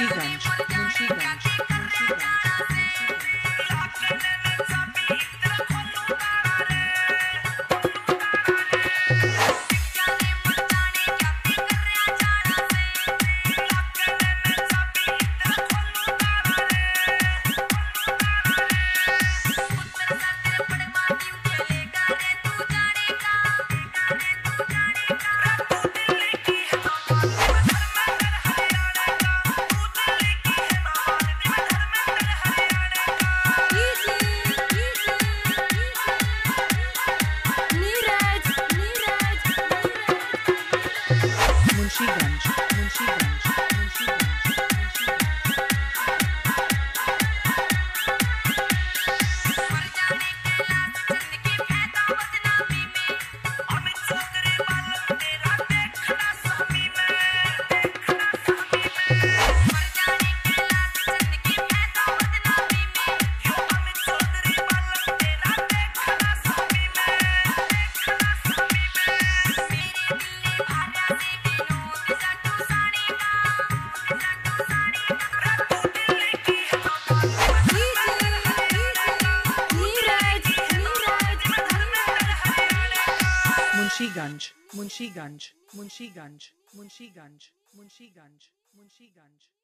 Chica. Chica. Munshiganj, Munshiganj, Munshiganj, Munshiganj, Munshiganj, Munshiganj.